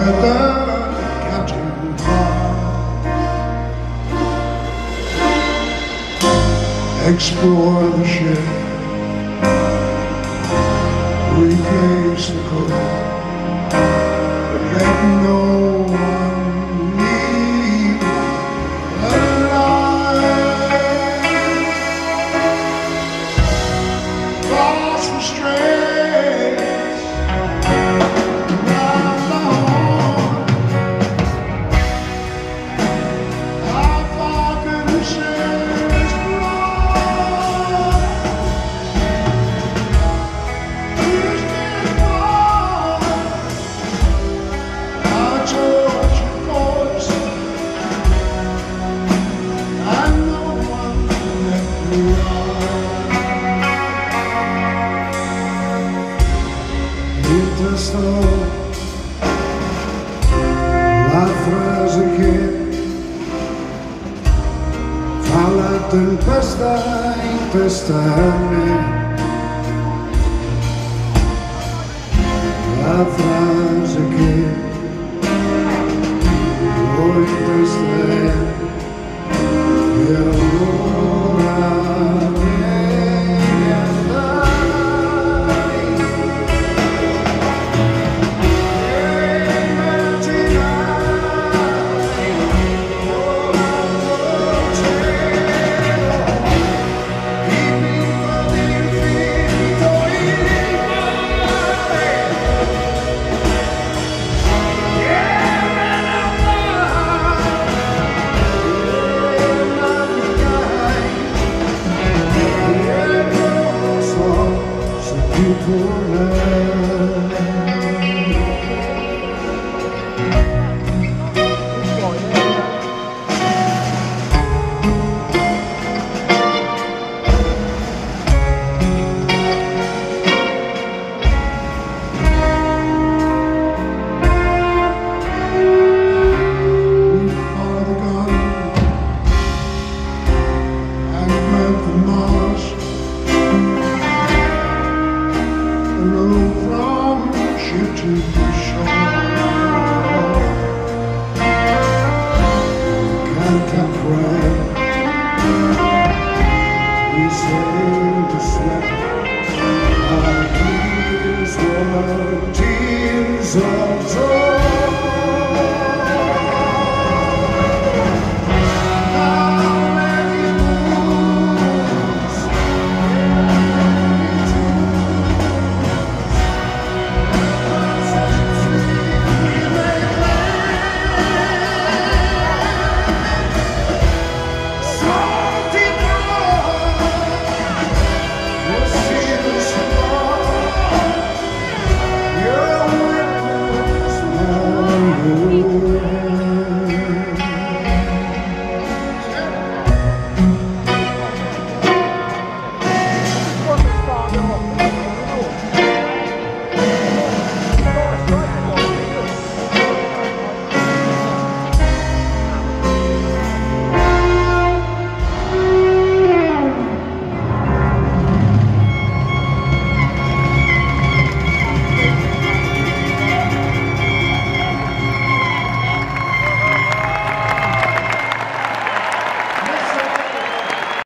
Captain cry. Explore the ship. Replace the code. Let no one leave alive. Lost restraints. στο λαθραζική αλλά την πέστα η πέστα λαθραζική Oh, you're the one. We tears of joy.